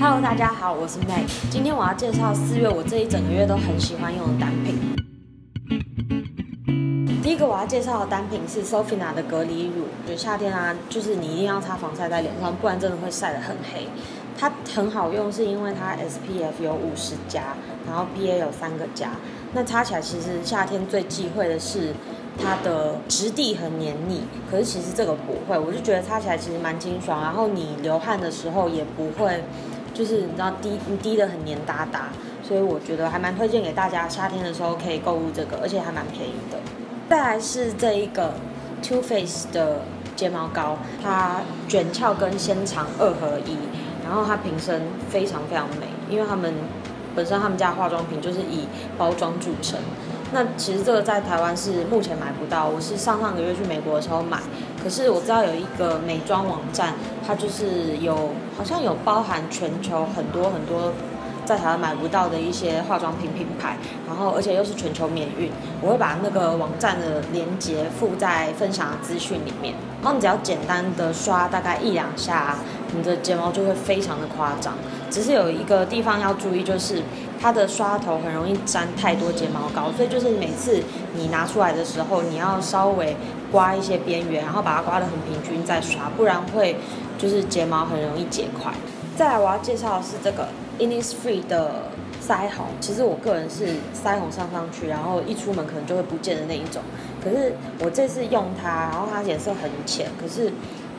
Hello，大家好，我是 May。今天我要介绍四月我这一整个月都很喜欢用的单品。第一个我要介绍的单品是 Sofina 的隔离乳，就夏天啊，就是你一定要擦防晒在脸上，不然真的会晒得很黑。它很好用，是因为它 SPF 有五十加，然后 PA 有三个加。那擦起来其实夏天最忌讳的是它的质地很黏腻，可是其实这个不会，我就觉得擦起来其实蛮清爽，然后你流汗的时候也不会，就是你知道滴滴的很黏哒哒，所以我觉得还蛮推荐给大家，夏天的时候可以购入这个，而且还蛮便宜的。再来是这一个 Too Faced 的睫毛膏，它卷翘跟纤长二合一，然后它瓶身非常非常美，因为他们本身他们家化妆品就是以包装著称。那其实这个在台湾是目前买不到，我是上上个月去美国的时候买，可是我知道有一个美妆网站，它就是有好像有包含全球很多很多。在台湾买不到的一些化妆品品牌，然后而且又是全球免运，我会把那个网站的链接附在分享的资讯里面。然后你只要简单的刷大概一两下，你的睫毛就会非常的夸张。只是有一个地方要注意，就是它的刷头很容易沾太多睫毛膏，所以就是每次你拿出来的时候，你要稍微刮一些边缘，然后把它刮得很平均再刷，不然会就是睫毛很容易结块。再来我要介绍的是这个。Innisfree 的腮红，其实我个人是腮红上上去，然后一出门可能就会不见的那一种。可是我这次用它，然后它颜色很浅，可是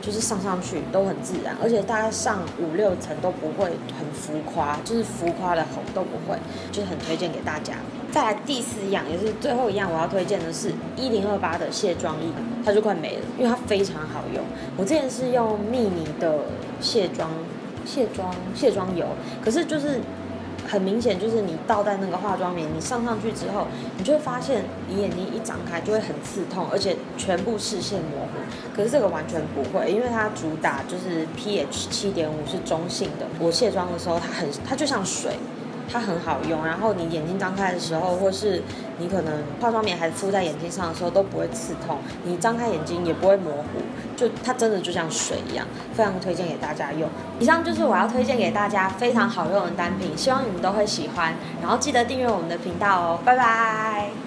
就是上上去都很自然，而且大概上五六层都不会很浮夸，就是浮夸的红都不会，就是很推荐给大家。再来第四样，也是最后一样我要推荐的是一零二八的卸妆液，它就快没了，因为它非常好用。我之前是用蜜妮的卸妆。卸妆卸妆油，可是就是很明显，就是你倒在那个化妆棉，你上上去之后，你就会发现你眼睛一张开就会很刺痛，而且全部视线模糊。可是这个完全不会，因为它主打就是 pH 七点五是中性的。我卸妆的时候，它很它就像水。它很好用，然后你眼睛张开的时候，或是你可能化妆棉还敷在眼睛上的时候，都不会刺痛。你张开眼睛也不会模糊，就它真的就像水一样，非常推荐给大家用。以上就是我要推荐给大家非常好用的单品，希望你们都会喜欢。然后记得订阅我们的频道哦，拜拜。